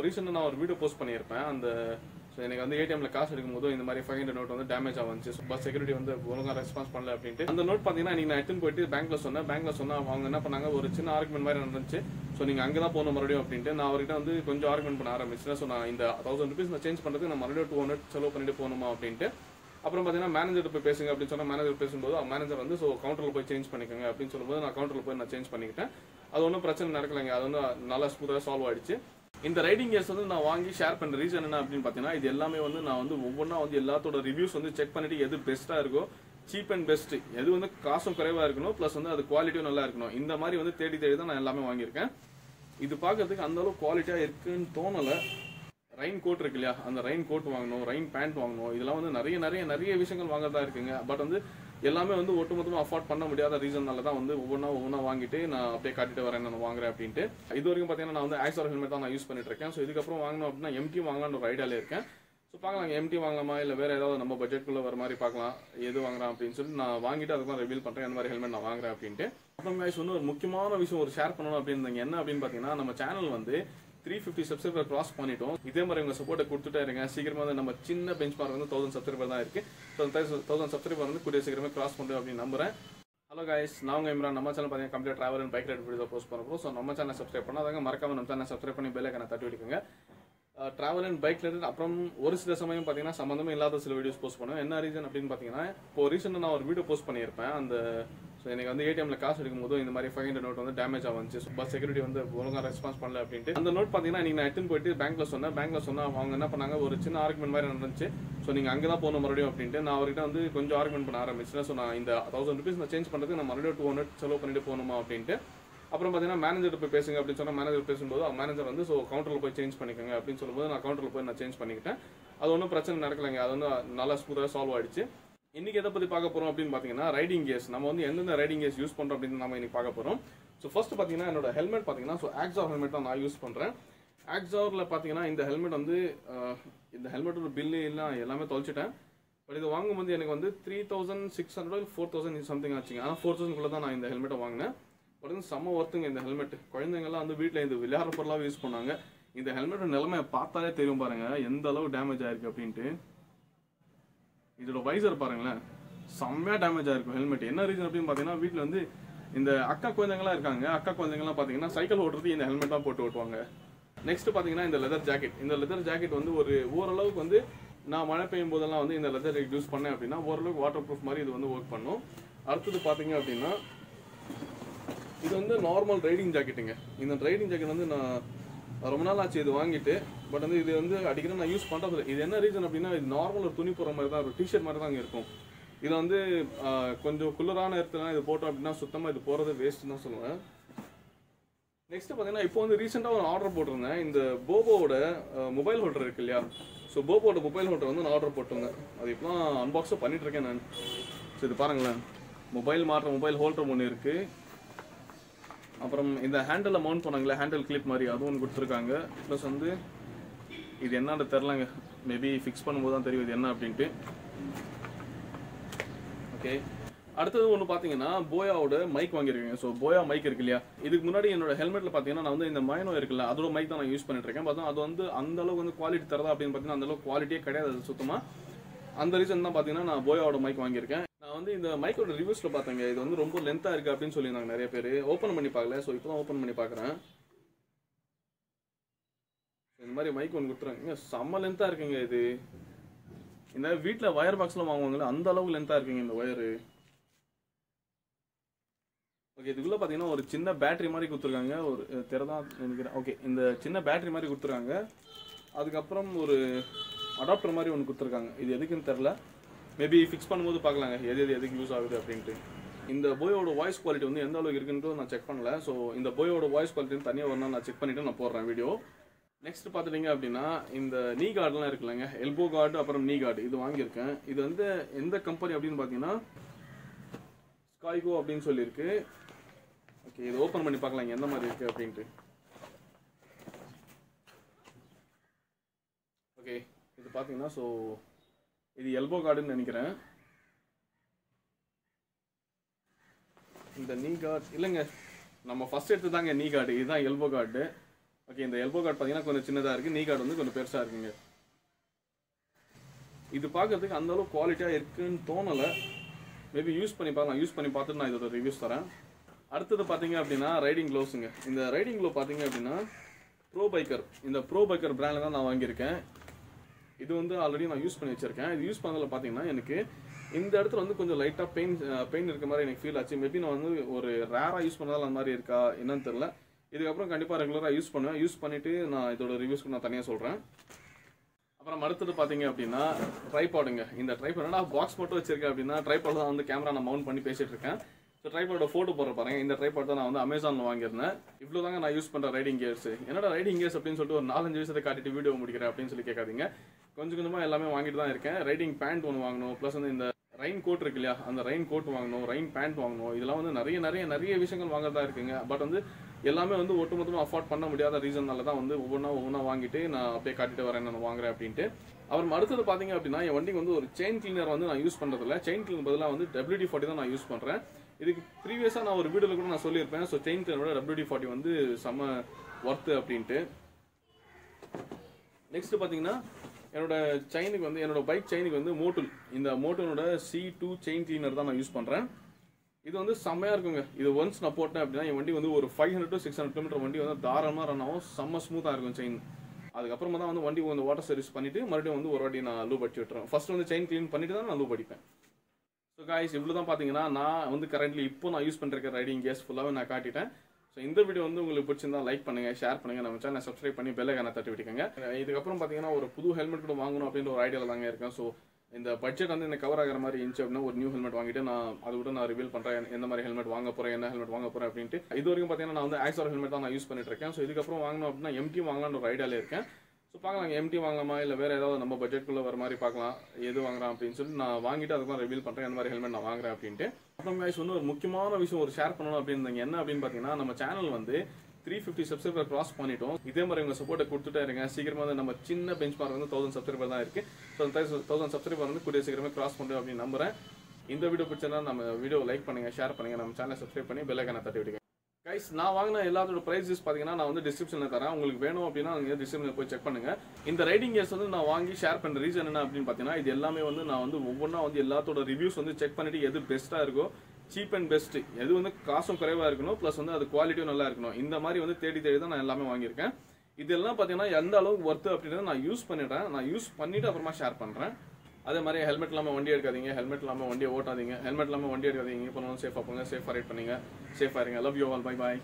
இப்போ ரீசெண்டாக நான் ஒரு வீடியோ போஸ்ட் பண்ணியிருப்பேன். அந்த ஸோ எனக்கு வந்து ஏடிஎம்ல காசு எடுக்கும்போது இந்த மாதிரி ஃபைவ் ஹண்ட்ரட் நோட் வந்து டேமேஜ் ஆச்சு பஸ் செக்யூரிட்டி வந்து ஒழுங்காக ரெஸ்பான்ஸ் பண்ணல அப்படின்ட்டு. அந்த நோட் பார்த்தீங்கன்னா நீங்கள் நான் எடுத்துன்னு போயிட்டு பேங்க்ல சொன்னேன். பேங்க்ல சொன்னால் அவங்க என்ன பண்ணாங்க? ஒரு சின்ன ஆர்குமெண்ட் மாதிரி நடந்துச்சு. ஸோ நீங்கள் அங்கே தான் போகணும் மறுபடியும் அப்படின்ட்டு நான் அவர்கிட்ட வந்து கொஞ்சம் ஆர்குமெண்ட் பண்ண ஆரம்பிச்சேன் ஸோ நான் இந்த தௌசண்ட் ருபீஸ் நான் சேஞ்ச் பண்ணுறதுக்கு நான் மறுபடியும் டூ ஹண்ட்ரட் செலவு பண்ணிட்டு போகணுமா அப்படின்ட்டு. அப்புறம் பார்த்தீங்கன்னா மேனேஜர் போய் பேசுங்க அப்படின்னு சொன்னால் மேனேஜர் பேசும்போது மேனேஜர் வந்து ஸோ கவுண்டரில் போய் சேஞ்ச் பண்ணிக்கோங்க. அப்படின்னு சொல்லும்போது நான் கவுண்டரில் போய் நான் சேஞ்ச் பண்ணிக்கிட்டேன். அது ஒன்றும் பிரச்சனை நடக்கலைங்க. அது வந்து நல்லா ஸ்மூத்தாக சால்வ் ஆயிடுச்சு. இந்த ரைடிங் இயர்ஸ் வந்து நான் வாங்கி ஷேர் பண்ண ரீசன் என்ன அப்படின்னு பார்த்தீங்கன்னா இது எல்லாமே வந்து நான் வந்து ஒவ்வொன்றா வந்து எல்லாத்தோட ரிவ்யூஸ் வந்து செக் பண்ணிட்டு எது பெஸ்ட்டாக இருக்கோ சீப் அண்ட் பெஸ்ட் எது வந்து காசும் குறைவாக இருக்கணும் ப்ளஸ் வந்து அது குவாலிட்டியும் நல்லா இருக்கணும். இந்த மாதிரி வந்து தேடி தேடி தான் நான் எல்லாமே வாங்கியிருக்கேன். இது பார்க்கறதுக்கு அந்த குவாலிட்டியாக இருக்குன்னு தோணலை. ரெயின் கோட் இருக்கு இல்லையா? அந்த ரெயின் கோட் வாங்கணும் ரெயின் பேண்ட் வாங்கணும். இதெல்லாம் வந்து நிறைய நிறைய நிறைய விஷயங்கள் வாங்குறதா இருக்குங்க. பட் வந்து எல்லாமே வந்து ஒட்டுமொத்தமாக அஃபோர்ட் பண்ண முடியாத ரீசன்னால தான் வந்து ஒவ்வொன்றா ஒவ்வொன்றா வாங்கிட்டு நான் அப்படியே காட்டிட்டு வரேன் நான் வாங்குறேன் அப்படின்ட்டு. இது வரைக்கும் பார்த்தீங்கன்னா நான் வந்து ஆக்சர் ஹெல்மெட் தான் நான் யூஸ் பண்ணிட்டு இருக்கேன். ஸோ இதுக்கப்புறம் வாங்கணும் அப்படின்னா எம்டி வாங்கலாம்னு ஒரு ஐடியாவில் இருக்கேன். ஸோ பார்க்கலாம் எம்டி வாங்கலாமா? இல்லை வேறு ஏதாவது நம்ம பட்ஜெட்குள்ளே வர மாதிரி பார்க்கலாம். எது வாங்குறேன் அப்படின்னு சொல்லி நான் வாங்கிட்டு அதுக்கு ரிவீல் பண்ணுறேன் அந்த மாதிரி ஹெல்மெட் நான் வாங்குறேன் அப்படின்ட்டு. அப்புறம் guys வந்து ஒரு முக்கியமான விஷயம் ஒரு ஷேர் பண்ணணும் அப்படின்னு என்ன அப்படின்னு பார்த்தீங்கன்னா நம்ம சேனல் வந்து த்ரீ ஃபிஃப்டி சப்ஸ்கிரைபர் கிராஸ் பண்ணிட்டோம். இதே மாதிரி உங்க சப்போர்ட்டை கொடுத்துட்டே இருங்க. சீக்கிரமா வந்து நம்ம சின்ன பெஞ்ச் மார்க் வந்து தௌசண்ட் சப்ஸ்கிரைபர் தான் இருக்கு. தௌசண்ட் சப்ஸ்கிரைபர் வந்து கூடிய சீக்கிரமே கிராஸ் பண்ணுறோம் அப்படின்னு நம்புறேன். ஹலோ கைஸ் நான் உங்க இம்ரான். நம்ம சேனல் பார்த்தீங்கன்னா complete travel and bike ride video post பண்ணுறோம் ஸோ நம்ம சேனல் சப்ஸ்கிரைப் பண்ணாதாங்க மறக்காம நம்ம சேனல் சப்ஸ்கிரைப் பண்ணி பெல் ஐக்கனை தட்டி விடுங்க டிராவல் அண்ட் பைக் ரிலேட்டட் அப்புறம் ஒரு சில சமயம் பார்த்தீங்கன்னா சம்மந்தமே இல்லாத சில வீடியோஸ் போஸ்ட் பண்ணுவேன். என்ன ரீசன் அப்படின்னு பார்த்தீங்கன்னா இப்போ ரீசெண்டாக நான் ஒரு வீடியோ போஸ்ட் பண்ணியிருப்பேன். அந்த ஸோ எனக்கு வந்து ஏடிஎம்ல காசு எடுக்கும்போது இந்த மாதிரி ஃபைவ் ஹண்ட்ரட் நோட் வந்து டேமேஜ் ஆச்சு பஸ் செக்யூரிட்டி வந்து ஒழுங்காக ரெஸ்பான்ஸ் பண்ணல அப்படின்ட்டு. அந்த நோட் பார்த்தீங்கன்னா நீங்கள் நான் எடுத்துன்னு போயிட்டு பேங்க்ல சொன்னேன். பேங்க்ல சொன்னால் அவங்க என்ன பண்ணாங்க? ஒரு சின்ன ஆர்குமெண்ட் மாதிரி நடந்துச்சு. ஸோ நீங்கள் அங்கே தான் போகணும் மறுபடியும் அப்படின்ட்டு நான் அவர்கிட்ட வந்து கொஞ்சம் ஆர்குமெண்ட் பண்ண ஆரம்பிச்சேன் ஸோ நான் இந்த தௌசண்ட் ருபீஸ் நான் சேஞ்ச் பண்ணுறதுக்கு நான் மறுபடியும் டூ ஹண்ட்ரட் செலவு பண்ணிட்டு போகணுமா அப்படின்ட்டு. அப்புறம் பார்த்தீங்கன்னா மேனேஜர் போய் பேசுங்க அப்படின்னு சொன்னால் மேனேஜர் பேசும்போது மேனேஜர் வந்து ஸோ கவுண்டரில் போய் சேஞ்ச் பண்ணிக்கோங்க அப்படின்னு சொல்லும்போது நான் கவுண்டரில் போய் நான் சேஞ்ச் பண்ணிக்கிட்டேன். அது ஒன்றும் பிரச்சனை நடக்கலைங்க. அது வந்து நல்லா ஸ்மூத்தாக சால்வ் ஆயிடுச்சு. இன்றைக்கி எதை பற்றி பார்க்க போகிறோம் அப்படின்னு பார்த்தீங்கன்னா ரைடிங் கேஸ் நம்ம வந்து எந்தெந்த ரைடிங் கேஸ் யூஸ் பண்ணுறோம் அப்படின்னு நம்ம இன்னைக்கு பார்க்க போகிறோம் ஸோ ஃபஸ்ட்டு பார்த்தீங்கன்னா என்னோட ஹெல்மெட் பார்த்தீங்கன்னா ஸோ ஆக்ஸார் ஹெல்மெட் தான் நான் யூஸ் பண்ணுறேன் ஆக்ஸார்ல பார்த்தீங்கன்னா இந்த ஹெல்மெட் வந்து இந்த ஹெல்மெட்டோட பில்லு எல்லாம் எல்லாமே தொலைச்சிட்டேன். பட் இது வாங்கும்போது எனக்கு வந்து three thousand six hundred four thousand something ஆச்சுங்க. ஆனால் ஃபோர் தௌசண்ட்குள்ள தான் நான் இந்த ஹெல்மெட்டை வாங்கினேன். பட் வந்து செம்ம ஒர்த்துங்க இந்த ஹெல்மெட் குழந்தைங்கள்லாம் வந்து வீட்டில் இந்த விளையாடுற பொருளாக யூஸ் பண்ணாங்க. இந்த ஹெல்மெட்டோட நிலைமையை பார்த்தாலே தெரியும் பாருங்கள் எந்த அளவு டேமேஜ் ஆயிருக்கு அப்படின்ட்டு. இதோட வைசர் பாருங்களேன். செம்மையாக டேமேஜ் ஆயிருக்கும் ஹெல்மெட் என்ன ரீசன் அப்படின்னு பார்த்தீங்கன்னா வீட்டில் வந்து இந்த அக்கா குழந்தைங்களாம் இருக்காங்க. அக்கா குழந்தைங்கலாம் பார்த்தீங்கன்னா சைக்கிள் ஓட்டுறது இந்த ஹெல்மெட் தான் போட்டு ஓட்டுவாங்க. நெக்ஸ்ட் பார்த்தீங்கன்னா இந்த லெதர் ஜாக்கெட் இந்த லெதர் ஜாக்கெட் வந்து ஒரு ஓரளவுக்கு வந்து நான் மழை பெய்யும் போதெல்லாம் வந்து இந்த லெதர் ஜாக்கெட் யூஸ் பண்ணேன் அப்படின்னா ஓரளவுக்கு வாட்டர் ப்ரூஃப் மாதிரி இது வந்து ஒர்க் பண்ணும். அடுத்தது பார்த்தீங்க அப்படின்னா இது வந்து நார்மல் ரைடிங் ஜாக்கெட்டுங்க இந்த ரைடிங் ஜாக்கெட் வந்து நான் ரொம்ப நாள் ஆச்சு இது வாங்கிட்டு பட் வந்து இது வந்து அடிக்கடி நான் யூஸ் பண்ணுறது இல்லை. இது என்ன ரீசன் அப்படின்னா இது நார்மல் ஒரு துணி போடுற மாதிரி தான் ஒரு டிஷர்ட் மாதிரி தான் இருக்கும். இது வந்து கொஞ்சம் குளிரான இடத்துல இது போட்டோம் அப்படின்னா சுத்தமாக இது போகிறது வேஸ்ட்டு தான் சொல்லுவேன். நெக்ஸ்ட் பார்த்தீங்கன்னா இப்போ வந்து ரீசெண்டாக ஒரு ஆர்டர் போட்டிருந்தேன். இந்த போபோவோட மொபைல் ஹோல்டர் இருக்கு இல்லையா? ஸோ போபோவோட மொபைல் ஹோல்டர் வந்து நான் ஆர்டர் போட்டிருந்தேன். அது இப்போலாம் அன்பாக்ஸும் பண்ணிகிட்ருக்கேன் நான். ஸோ இது பாருங்களேன். மொபைல் மாற்ற மொபைல் ஹோல்டர் ஒன்று இருக்குது அப்புறம் இந்த ஹேண்டில் மவுண்ட் பண்ணாங்களே ஹேண்டில் கிளிப் மாதிரி அதுவும் கொடுத்துருக்காங்க. ப்ளஸ் வந்து இது என்னன்னு தெரிலங்க மேபி ஃபிக்ஸ் பண்ணும்போது தான் தெரியும் இது என்ன அப்படின்ட்டு. ஓகே அடுத்தது ஒன்று பார்த்தீங்கன்னா போயாவோட மைக் வாங்கியிருக்கேன் ஸோ போயா மைக் இருக்கு இல்லையா? இதுக்கு முன்னாடி என்னோட ஹெல்மெட்டில் பார்த்தீங்கன்னா நான் வந்து இந்த மைனோ இருக்குல்ல அதோட மைக் தான் நான் யூஸ் பண்ணிட்டு இருக்கேன். பார்த்தா அது வந்து அந்த அளவுக்கு வந்து குவாலிட்டி தரதா அப்படின்னு பார்த்தீங்கன்னா அந்த அளவுக்கு குவாலிட்டியே கிடையாது அது சுத்தமாக அந்த ரீசன் தான் பார்த்தீங்கன்னா நான் போயாவோட மைக் வாங்கியிருக்கேன். வந்து இந்த மைக்கோட ரிவ்யூஸில் பார்த்தேங்க இது வந்து ரொம்ப லென்த்தாக இருக்குது அப்படின்னு சொல்லியிருந்தாங்க நிறைய பேர். ஓப்பன் பண்ணி பார்க்கல ஸோ இப்போ தான் ஓப்பன் பண்ணி பார்க்குறேன். இந்த மாதிரி மைக் ஒன்று கொடுத்துறாங்க. செம்ம லென்த்தாக இருக்குங்க இது. இந்த வீட்டில் ஒயர் பாக்ஸ்லாம் வாங்குவாங்கல்ல அந்த அளவுக்கு லென்த்தாக இருக்குங்க இந்த ஒயரு ஓகே இதுக்குள்ள பார்த்தீங்கன்னா ஒரு சின்ன பேட்டரி மாதிரி கொடுத்துருக்காங்க. ஒரு திறதான் நினைக்கிறேன். ஓகே இந்த சின்ன பேட்டரி மாதிரி கொடுத்துருக்காங்க. அதுக்கப்புறம் ஒரு அடாப்டர் மாதிரி ஒன்று கொடுத்துருக்காங்க. இது எதுக்குன்னு தெரில மேபி ஃபிக்ஸ் பண்ணும்போது பார்க்கலாங்க. எது எது எதுக்கு யூஸ் ஆகுது அப்படின்ட்டு. இந்த போயோட வாய்ஸ் குவாலிட்டி வந்து எந்த அளவுக்கு இருக்குன்னு நான் செக் பண்ணல. ஸோ இந்த போயோட வாய்ஸ் குவாலிட்டி தனியாக வரணும் நான் செக் பண்ணிட்டு நான் போடுறேன் வீடியோ நெக்ஸ்ட் பார்த்துட்டிங்க அப்படின்னா இந்த நீ கார்டுலாம் இருக்குல்லங்க. எல்போ கார்டு அப்புறம் நீ கார்டு இது வாங்கியிருக்கேன். இது வந்து எந்த கம்பெனி அப்படின்னு பார்த்தீங்கன்னா ஸ்காய்கோ அப்படின்னு சொல்லியிருக்கு. ஓகே இது ஓப்பன் பண்ணி பார்க்கலாம் எந்த மாதிரி இருக்குது அப்படின்ட்டு. ஓகே இது பார்த்தீங்கன்னா ஸோ இது எல்போ கார்டுன்னு நினைக்கிறேன். இந்த நீ கார்டு இல்லைங்க. நம்ம ஃபஸ்ட் எடுத்து தாங்க நீ கார்டு இதுதான் எல்போ கார்டு ஓகே இந்த எல்போ கார்டு பார்த்தீங்கன்னா கொஞ்சம் சின்னதாக இருக்குது நீ கார்டு வந்து கொஞ்சம் பெருசாக இருக்குங்க. இது பார்க்கறதுக்கு அந்தளவு குவாலிட்டியாக இருக்குன்னு தோணலை. மேபி யூஸ் பண்ணி பார்க்கலாம். யூஸ் பண்ணி பார்த்துட்டு நான் இதோட ரிவ்யூஸ் தரேன். அடுத்தது பார்த்தீங்க அப்படின்னா ரைடிங் க்ளோஸுங்க இந்த ரைடிங் க்ளோ பார்த்தீங்க அப்படின்னா ப்ரோ பைக்கர் இந்த ப்ரோ பைக்கர் பிராண்டில் தான் நான் வாங்கியிருக்கேன். இது வந்து ஆல்ரெடி நான் யூஸ் பண்ணி வச்சிருக்கேன். இது யூஸ் பண்ணதில் பார்த்தீங்கன்னா எனக்கு இந்த இடத்துல வந்து கொஞ்சம் லைட்டாக பெயின் பெயின் இருக்க மாதிரி எனக்கு ஃபீல் ஆச்சு. மேபி நான் வந்து ஒரு ரேராக யூஸ் பண்ணதால் அந்த மாதிரி இருக்கா என்னன்னு தெரில இதுக்கப்புறம் கண்டிப்பாக ரெகுலராக யூஸ் பண்ணுவேன். யூஸ் பண்ணிவிட்டு நான் இதோட ரிவ்யூஸ்க்கு நான் தனியாக சொல்கிறேன் அப்புறம் அடுத்தது பார்த்தீங்க அப்படின்னா ட்ரைபாடுங்க இந்த ட்ரைபாட் என்னடா பாக்ஸ் மட்டும் வச்சிருக்கேன் அப்படின்னா ட்ரைபாட் தான் வந்து கேமரா நான் மவுண்ட் பண்ணி பேசிகிட்டு இருக்கேன். ஸோ ட்ரைபாடோட ஃபோட்டோ போடுற பாருங்க. இந்த ட்ரைபாட் தான் நான் வந்து அமேசானில் வாங்கியிருந்தேன். இவ்வளோ தாங்க நான் யூஸ் பண்ணுற ரைடிங் கியர்ஸ் என்னோட ரைடிங் கியர்ஸ் அப்படின்னு சொல்லிட்டு ஒரு நாலஞ்சு விஷயத்தை காட்டிட்டு வீடியோ முடிக்கிறேன் அப்படின்னு சொல்லி கேட்காதீங்க. கொஞ்சம் கொஞ்சமாக எல்லாமே வாங்கிட்டு தான் இருக்கேன். ரைடிங் பேண்ட் ஒன்று வாங்கணும். ப்ளஸ் வந்து இந்த ரெயின் கோட் இருக்கு இல்லையா? அந்த ரெயின் கோட் வாங்கணும் ரெயின் பேண்ட் வாங்கணும். இதெல்லாம் வந்து நிறைய நிறைய நிறைய விஷயங்கள் வாங்குறதா இருக்குங்க. பட் வந்து எல்லாமே வந்து ஒட்டுமொத்தமாக அஃபோர்ட் பண்ண முடியாத ரீசன்னால தான் வந்து ஒவ்வொன்றா ஒவ்வொன்றா வாங்கிட்டு நான் அப்படியே காட்டிட்டு வரேன் நான் வாங்குறேன் அப்படின்ட்டு. அப்புறம் அடுத்தது பார்த்தீங்க அப்படின்னா என் வண்டிக்கு வந்து ஒரு செயின் கிளீனர் வந்து நான் யூஸ் பண்ணுறதில்ல செயின் கிளீனர் பதிலாக வந்து டபிள்யூடி ஃபார்ட்டி தான் நான் யூஸ் பண்ணுறேன் இதுக்கு ப்ரீவியஸாக நான் ஒரு வீடியோவில் கூட நான் சொல்லியிருப்பேன். ஸோ செயின் கிளீனரோட டபிள்யூடி ஃபார்ட்டி வந்து செம்ம ஒர்த்து அப்படின்ட்டு. நெக்ஸ்ட் பார்த்தீங்கன்னா என்னோட செயினுக்கு வந்து என்னோட பைக் செயினுக்கு வந்து மோட்டல் இந்த மோட்டலோட சி டூ செயின் கிளீனர் தான் நான் யூஸ் பண்ணுறேன் இது வந்து செம்மையாக இருக்குங்க. இது ஒன்ஸ் நான் போட்டேன் அப்படின்னா என் வண்டி வந்து ஒரு five hundred to six hundred kilometre வண்டி வந்து தாராளமாக ரன் ஆகும். செம்ம ஸ்மூத்தாக இருக்கும் செயின் அதுக்கப்புறமா தான் வந்து வண்டி வந்து வாட்டர் சர்வீஸ் பண்ணிட்டு மறுபடியும் வந்து ஒரு வாட்டி நான் லூப் அடிச்சு விட்டுறேன். ஃபஸ்ட்டு வந்து செயின் க்ளீன் பண்ணிட்டு தான் நான் லூப் அடிப்பேன். ஸோ காய்ஸ் இவ்வளோ தான் பார்த்தீங்கன்னா நான் வந்து கரண்ட்லி இப்போ நான் யூஸ் பண்ணிருக்க ரைடிங் கேஸ் ஃபுல்லாகவே நான் காட்டிட்டேன். ஸோ இந்த வீடியோ வந்து உங்களுக்கு பிடிச்சிருந்தா லைக் பண்ணுங்க ஷேர் பண்ணுங்க. நம்ம சேனல் சப்ஸ்கிரைப் பண்ணி பெல் ஐக்கான தட்டி விட்டுக்கோங்க. இதுக்கப்புறம் பார்த்தீங்கன்னா ஒரு புது ஹெல்மெட் கூட வாங்கணும் அப்படின்ற ஒரு ஐடியாவில் தாங்க இருக்கேன். ஸோ இந்த பட்ஜெட் வந்து எனக்கு கவர் ஆகிற மாதிரி இருந்துச்சு அப்படின்னா ஒரு நியூ ஹெல்மெட் வாங்கிட்டு நான் அது கூட நான் ரிவீல் பண்ணுறேன் எந்த மாதிரி ஹெல்மெட் வாங்க போகிறேன் என்ன ஹெல்மெட் வாங்க போகிறேன் அப்படின்ட்டு. இது வரைக்கும் பார்த்தீங்கன்னா நான் வந்து ஆக்சர் ஹெல்மெட் தான் நான் யூஸ் பண்ணிட்டு இருக்கேன். ஸோ இதுக்கப்புறம் வாங்கணும் அப்படின்னா எம்டி வாங்கலாம்னு ஒரு ஐடியாவில் இருக்கேன். ஸோ பார்க்கலாம் எம்டி வாங்கலாமா? இல்லை வேறு ஏதாவது நம்ம பட்ஜெட்குள்ளே வர மாதிரி பார்க்கலாம். எது வாங்குறான் அப்படின்னு சொல்லி நான் வாங்கிட்டு அதுக்கு ரிவீல் பண்ணுறேன் அந்த மாதிரி ஹெல்மெட் நான் வாங்குறேன் அப்படின்ட்டு. அப்புறம் guys வந்து ஒரு முக்கியமான விஷயம் ஒரு ஷேர் பண்ணணும் அப்படின்னு என்ன அப்படின்னு பார்த்தீங்கன்னா நம்ம சேனல் வந்து த்ரீ ஃபிஃப்டி சப்ஸ்கிரைபர் கிராஸ் பண்ணிட்டோம். இதே மாதிரி உங்க சப்போர்ட்டை கொடுத்துட்டே இருங்க. சீக்கிரமா வந்து நம்ம சின்ன பெஞ்ச் மார்க் வந்து தௌசண்ட் சப்ஸ்கிரைபர் தான் இருக்கு. ஸோ தௌசண்ட் சப்ஸ்கிரைபர் வந்து கூடிய சீக்கிரமே கிராஸ் பண்ணுறோம் அப்படின்னு நம்புறேன். இந்த வீடியோ பிடிச்சதுனா நம்ம வீடியோ லைக் பண்ணுங்க ஷேர் பண்ணுங்க. நம்ம சேனலை சப்ஸ்கிரைப் பண்ணி பெல்லைக்கான தட்டி விடுங்க. கைஸ் நான் வாங்கின எல்லாத்தோட ப்ரைஸஸ் பார்த்தீங்கன்னா நான் வந்து டிஸ்கிரிப்ஷனில் தரேன். உங்களுக்கு வேணும் அப்படின்னா நீங்கள் டிஸ்கிரிப்ஷனில் போய் செக் பண்ணுங்கள் இந்த ரைடிங் கேஸ் வந்து நான் வாங்கி ஷேர் பண்ணுற ரீசன் என்ன அப்படின்னு பார்த்தீங்கன்னா இது எல்லாமே வந்து நான் வந்து ஒவ்வொன்றா வந்து எல்லாத்தோட ரிவ்யூஸ் வந்து செக் பண்ணிட்டு எது பெஸ்ட்டாக இருக்கோ சீப் அண்ட் பெஸ்ட் எது வந்து காசும் குறைவாக இருக்கணும் ப்ளஸ் வந்து அது குவாலிட்டியும் நல்லா இருக்கணும். இந்த மாதிரி வந்து தேடி தேடி தான் நான் எல்லாமே வாங்கியிருக்கேன். இதெல்லாம் பார்த்தீங்கன்னா எந்த அளவுக்கு ஒர்த்து அப்படின்றத நான் யூஸ் பண்ணிடுறேன். நான் யூஸ் பண்ணிவிட்டு அப்புறமா ஷேர் பண்ணுறேன் அதே மாதிரி ஹெல்மெட் இல்லாமல் வண்டி எடுக்காதீங்க ஹெல்மெட் இல்லாமல் வண்டியை ஓட்டாதீங்க ஹெல்மெட் இல்லாமல் வண்டி எடுக்காதீங்க இப்போ சேஃபாக போங்க சேஃபாக ரைட் பண்ணுங்க சேஃபாக இருங்க. Love you all bye bye